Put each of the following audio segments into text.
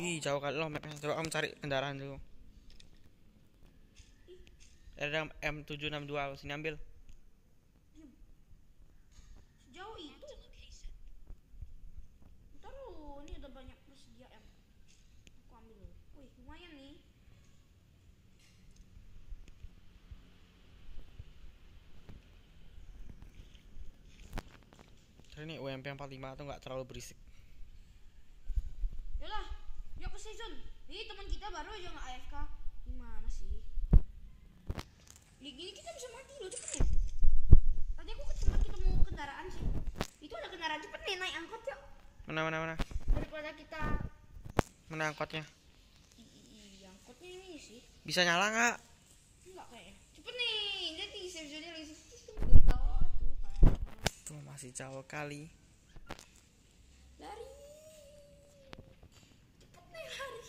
Wih, jauh kali loh mapnya. Coba kamu cari kendaraan dulu. Ada M762, sini ambil. Sejauh itu. Ntar ini ada banyak persediaan. Aku ambil dulu. Wih, lumayan nih. Cari nih UMP 45 tuh nggak terlalu berisik. Ke season. Ini teman kita baru aja nggak AFK. Gimana sih? Di gini kita bisa mati loh cepet nih. Tadi aku cuma ketemu kendaraan sih. Itu ada kendaraan cepet nih naik angkot yuk. Mana mana mana? Daripada kita Mana angkotnya? Ih, angkotnya ini sih. Bisa nyala nggak? Enggak kayaknya. Cepet nih, nih save zone-nya lagi tuh masih jauh kali. Lari. Cepet nih lari.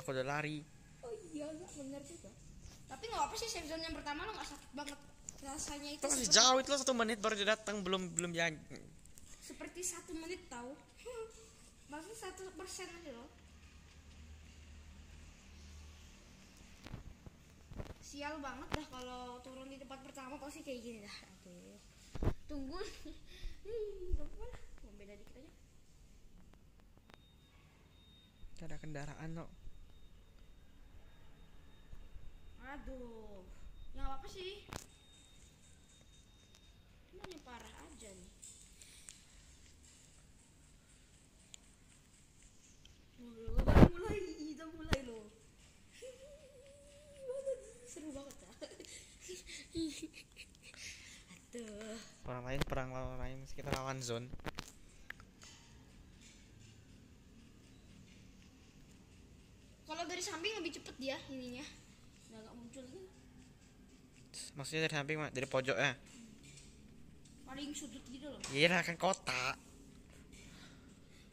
Aku udah lari. Oh iya, bener juga. Tapi nggak apa sih save zone yang pertama lo nggak sakit banget. Rasanya itu Itu masih seperti, jauh itu lo satu menit baru dia datang belum belum ya seperti satu menit tahu. Maksudnya satu persen aja loh. Sial banget dah kalau turun di tempat pertama pasti kayak gini dah. Aduh. Tunggu. Lah. Mau beda dikit aja. Ada kendaraan lo. Aduh, ya nggak apa sih. Yang parah aja nih. Baru mulai, udah mulai loh. Seru banget ya. Aduh. Orang lain perang lawan lain kita lawan zone. Kalau dari samping lebih cepet dia ininya. Maksudnya dari samping Mak? dari pojok ya? Paling sudut gitu loh. Iya kan kota.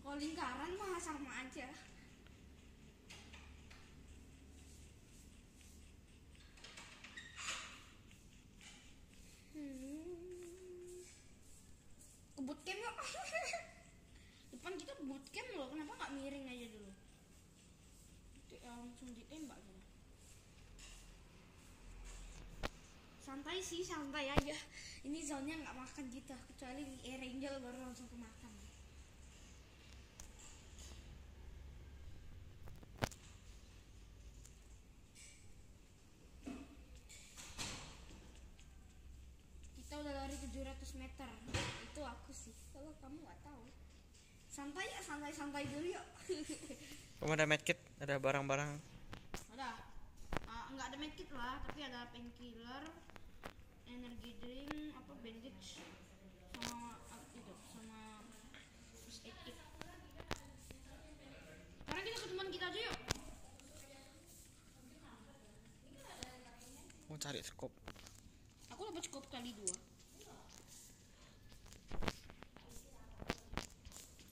Kalau lingkaran mah sama aja. Hmm. Ke bootcamp yuk. Depan kita bootcamp loh, kenapa nggak miring aja dulu? Di- Langsung ditembak gitu. Santai sih, santai aja. Ini zone-nya nggak makan kita, kecuali di Air Angel baru langsung kemakan. kita udah lari 700 meter. Itu aku sih. Kalau kamu nggak tahu. Santai ya santai santai dulu yuk. Kamu ada medkit, ada barang-barang. ada. Ah, nggak ada medkit lah tapi ada painkiller energy drink apa bandage sama itu sama kit sekarang kita ketemuan kita aja yuk. Mau cari scope. aku dapat cukup kali dua.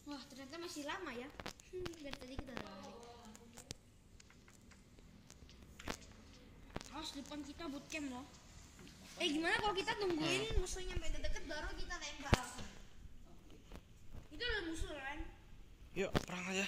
Wah ternyata masih lama ya. Hmm, dari tadi kita lari awas depan kita bootcamp loh eh gimana kalau kita tungguin musuhnya sampai deket baru kita tembak itu ada musuh kan? Yuk, perang aja.